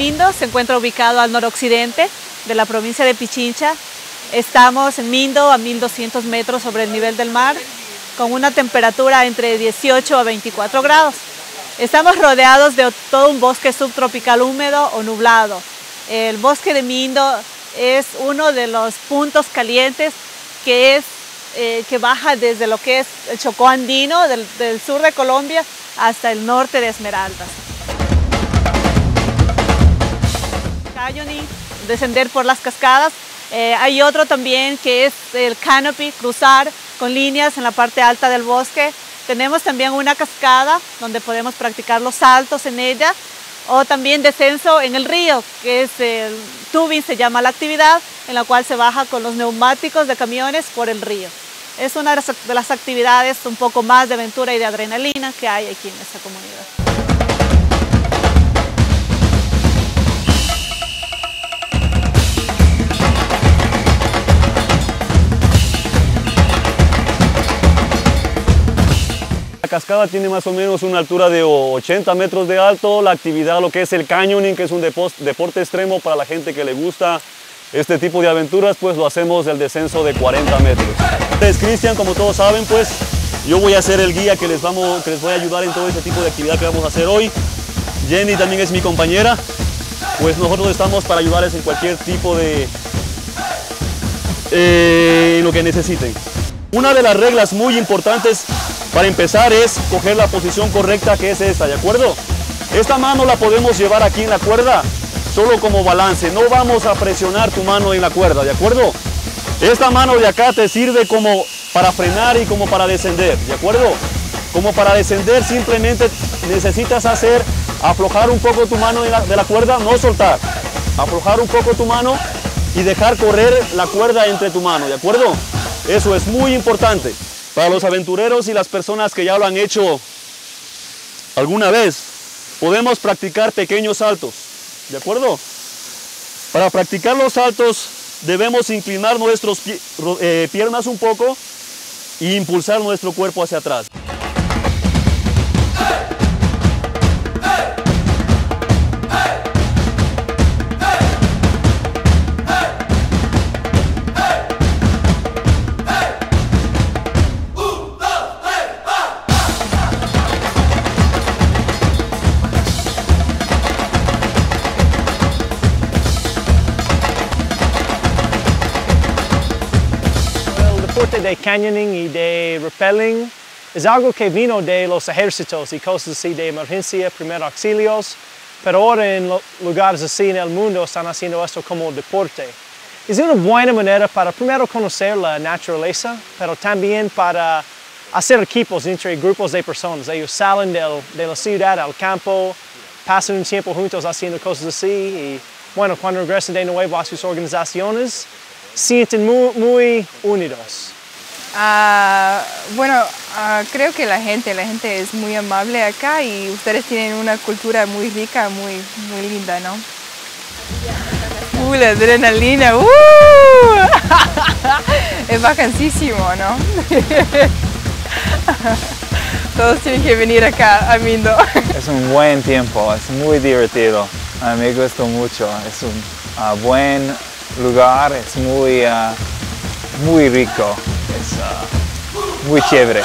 Mindo se encuentra ubicado al noroccidente de la provincia de Pichincha. Estamos en Mindo a 1200 metros sobre el nivel del mar, con una temperatura entre 18 a 24 grados. Estamos rodeados de todo un bosque subtropical húmedo o nublado. El bosque de Mindo es uno de los puntos calientes que, es, eh, que baja desde lo que es el Chocó andino del, del sur de Colombia hasta el norte de Esmeraldas. Canyoning, descender por las cascadas. Eh, hay otro también que es el canopy, cruzar con líneas en la parte alta del bosque. Tenemos también una cascada donde podemos practicar los saltos en ella o también descenso en el río, que es el tubing, se llama la actividad, en la cual se baja con los neumáticos de camiones por el río. Es una de las actividades un poco más de aventura y de adrenalina que hay aquí en esta comunidad. La cascada tiene más o menos una altura de 80 metros de alto. La actividad, lo que es el canyoning, que es un deporte extremo para la gente que le gusta este tipo de aventuras, pues lo hacemos del descenso de 40 metros. Es Cristian, como todos saben, pues yo voy a ser el guía que les, vamos, que les voy a ayudar en todo este tipo de actividad que vamos a hacer hoy. Jenny también es mi compañera. Pues nosotros estamos para ayudarles en cualquier tipo de... Eh, lo que necesiten. Una de las reglas muy importantes para empezar es coger la posición correcta que es esta, ¿de acuerdo? Esta mano la podemos llevar aquí en la cuerda solo como balance, no vamos a presionar tu mano en la cuerda, ¿de acuerdo? Esta mano de acá te sirve como para frenar y como para descender, ¿de acuerdo? Como para descender simplemente necesitas hacer, aflojar un poco tu mano de la, de la cuerda, no soltar, aflojar un poco tu mano y dejar correr la cuerda entre tu mano, ¿de acuerdo? Eso es muy importante. Para los aventureros y las personas que ya lo han hecho alguna vez, podemos practicar pequeños saltos, ¿de acuerdo? Para practicar los saltos debemos inclinar nuestras eh, piernas un poco e impulsar nuestro cuerpo hacia atrás. De canyoning y de rappelling es algo que vino de los ejércitos y cosas así de emergencia, primeros auxilios, pero ahora en lugares así en el mundo están haciendo esto como deporte. Es una buena manera para primero conocer la naturaleza, pero también para hacer equipos entre grupos de personas. Ellos salen del, de la ciudad al campo, pasan un tiempo juntos haciendo cosas así y bueno, cuando regresan de nuevo a sus organizaciones, sienten muy, muy unidos. Uh, bueno, uh, creo que la gente, la gente es muy amable acá y ustedes tienen una cultura muy rica, muy, muy linda, ¿no? Uh, la adrenalina, uh, es vacancísimo, ¿no? Todos tienen que venir acá a Mindo. Es un buen tiempo, es muy divertido. A mí me gustó mucho, es un buen lugar, es muy, muy rico. Es uh, muy chévere.